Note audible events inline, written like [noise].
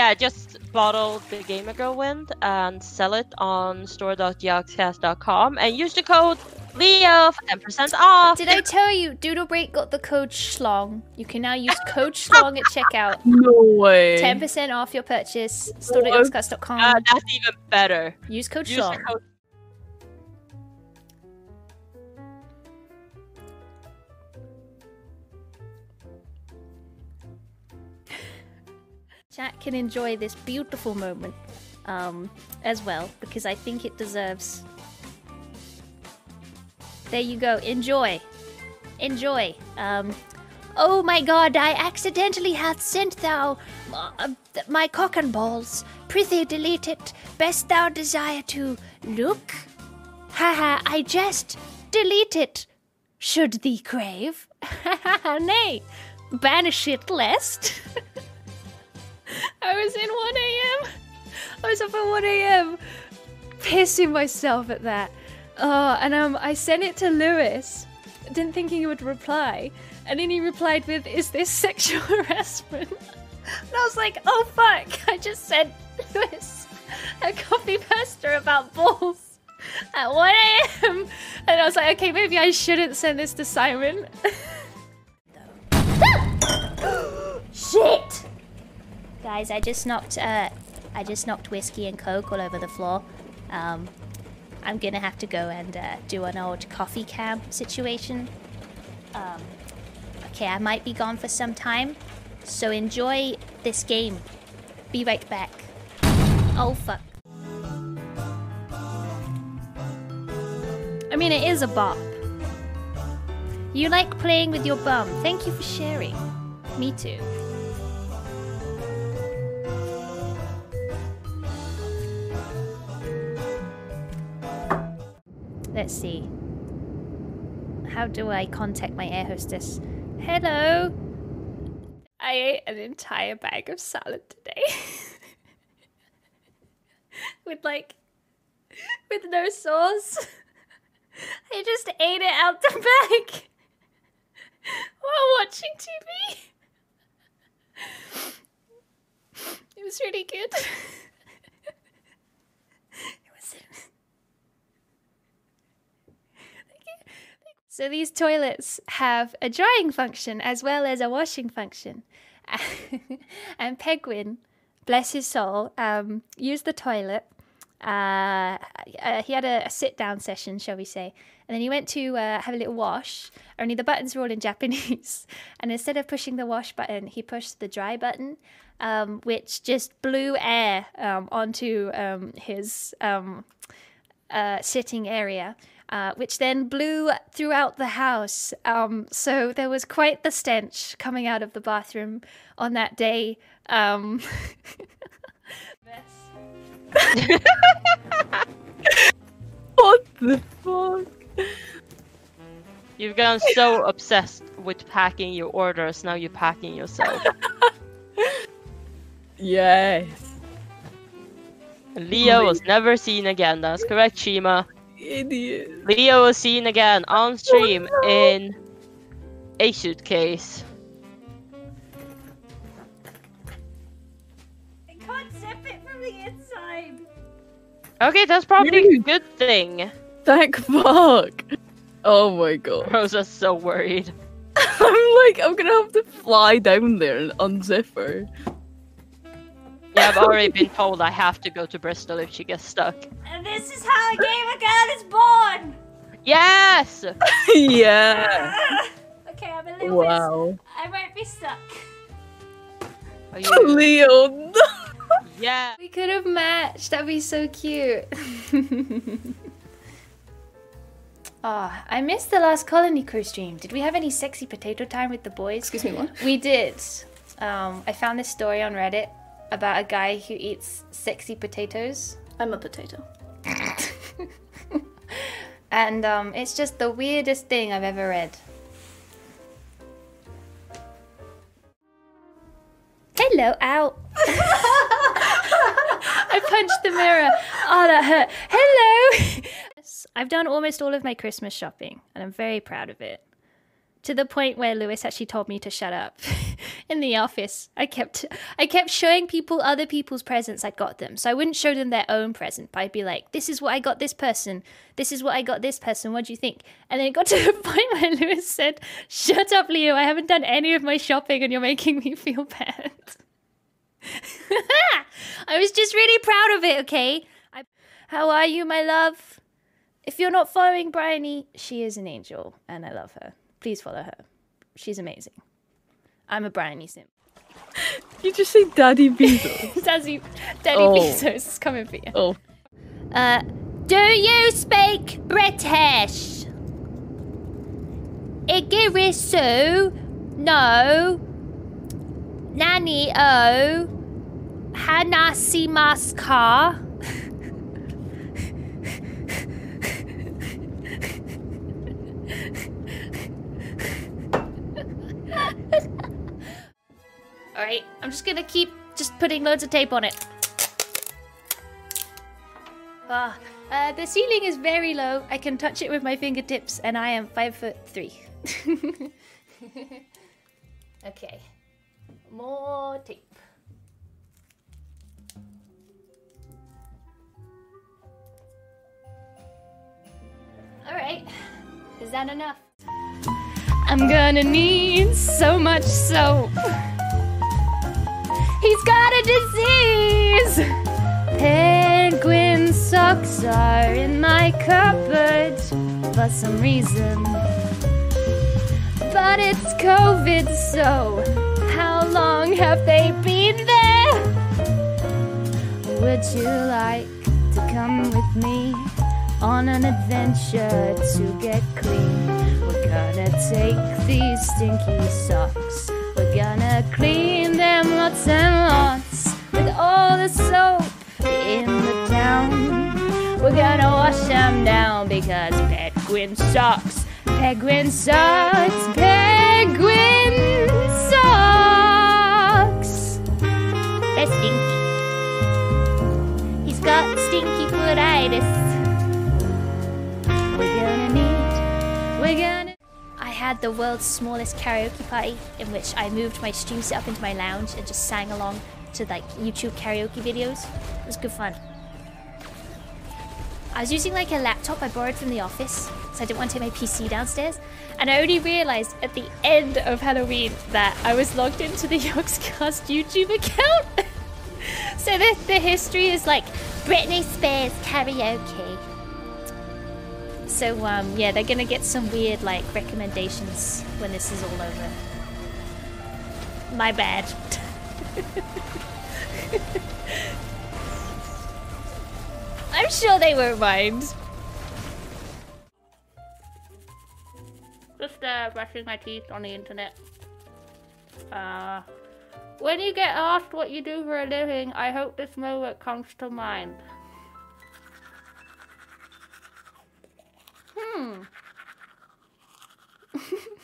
Yeah, just bottle the Gamer Girl Wind and sell it on store.yogscast.com and use the code Leo for 10% off. Did I tell you, Doodle Break got the code SCHLONG? You can now use code [laughs] SCHLONG at checkout. No way. 10% off your purchase. Store.yogscast.com. Uh, that's even better. use code Use the SCHLONG. code. Chat can enjoy this beautiful moment um, as well because I think it deserves. There you go. Enjoy. Enjoy. Um, oh my god, I accidentally hath sent thou uh, my cock and balls. Prithee delete it. Best thou desire to look? Haha, I jest. Delete it. Should thee crave? [laughs] Haha, Nay, banish it lest. [laughs] I was in 1 a.m. I was up at 1 a.m. pissing myself at that. Oh, and um, I sent it to Lewis, didn't think he would reply, and then he replied with, "Is this sexual [laughs] harassment?" And I was like, "Oh fuck!" I just sent Lewis a copy pasta about balls at 1 a.m. And I was like, "Okay, maybe I shouldn't send this to Simon." [laughs] Shit! Guys, I just knocked uh I just knocked whiskey and coke all over the floor. Um I'm gonna have to go and uh, do an old coffee cam situation. Um okay, I might be gone for some time. So enjoy this game. Be right back. Oh fuck. I mean it is a bop. You like playing with your bum. Thank you for sharing. Me too. See. How do I contact my air hostess? Hello! I ate an entire bag of salad today. [laughs] with like, with no sauce. [laughs] I just ate it out the bag [laughs] while watching TV. It was really good. So these toilets have a drying function as well as a washing function. [laughs] and Pedguin, bless his soul, um, used the toilet. Uh, uh, he had a, a sit down session, shall we say, and then he went to uh, have a little wash. Only the buttons were all in [laughs] Japanese, and instead of pushing the wash button, he pushed the dry button, um, which just blew air um, onto um, his um, uh, sitting area, uh, which then blew throughout the house. Um, so there was quite the stench coming out of the bathroom on that day. Um, [laughs] What the fuck? You've gotten so obsessed with packing your orders, now you're packing yourself. [laughs] Yes. Leo was never seen again. That's correct, Shima. Idiot. Leo was seen again on stream oh, no. in a suitcase. I can't zip it from the inside. Okay, that's probably a good thing. Thank fuck. Oh my god. I was just so worried. [laughs] I'm like, I'm gonna have to fly down there and unzip her. Yeah, I've already been told I have to go to Bristol if she gets stuck. And this is how a gamer girl is born. Yes! [laughs] yeah. [laughs] okay, I'm a little Wow. bit. I won't be stuck. Are you... [laughs] Leo. no. Yeah. We could have matched. That'd be so cute. Ah, I missed the last Colony Crew stream. Did we have any sexy potato time with the boys? Excuse me, what? We did. Um, I found this story on Reddit about a guy who eats sexy potatoes. I'm a potato. [laughs] and um, it's just the weirdest thing I've ever read. hello, ow. [laughs] I punched the mirror. Oh, that hurt. Hello. [laughs] I've done almost all of my Christmas shopping, and I'm very proud of it. To the point where Lewis actually told me to shut up [laughs] in the office. I kept I kept showing people other people's presents I'd got them. So I wouldn't show them their own present, but I'd be like, "This is what I got this person. This is what I got this person. What do you think?" And then it got [laughs] to the point where Lewis said, "Shut up, Leo. I haven't done any of my shopping, and you're making me feel bad." [laughs] I was just really proud of it. Okay. I, how are you, my love? If you're not following Briony, she is an angel, and I love her. Please follow her. She's amazing. I'm a Briony sim. [laughs] You just say Daddy [laughs] Bezos. Daddy, Daddy Oh. Bezos is coming for you. oh. Uh, do you speak British? Igirisu? No. Nani o? Hanasimasu ka? I'm just gonna keep just putting loads of tape on it. Ah, uh, the ceiling is very low. I can touch it with my fingertips, and I am five foot three. [laughs] okay, more tape. All right, is that enough? I'm gonna need so much soap. Disease. Penguin socks are in my cupboard for some reason. But it's COVID, so how long have they been there? Would you like to come with me on an adventure to get clean? We're gonna take these stinky socks. We're gonna clean them lots and lots all the soap in the town. We're gonna wash them down because penguin socks, penguin socks, penguin socks. They're stinky. He's got stinky footitis. We're gonna need, we're gonna. I had the world's smallest karaoke party in which I moved my stream up into my lounge and just sang along to like YouTube karaoke videos. It was good fun. I was using like a laptop I borrowed from the office, so I didn't want to take my PC downstairs. And I only realized at the end of Halloween that I was logged into the [laughs] Yogscast YouTube account. [laughs] so the, the history is like Britney Spears karaoke. So um yeah, they're gonna get some weird like recommendations when this is all over. My bad. [laughs] [laughs] I'm sure they won't mind. Just uh, brushing my teeth on the internet. Uh, when you get asked what you do for a living, I hope this moment comes to mind. Hmm. [laughs]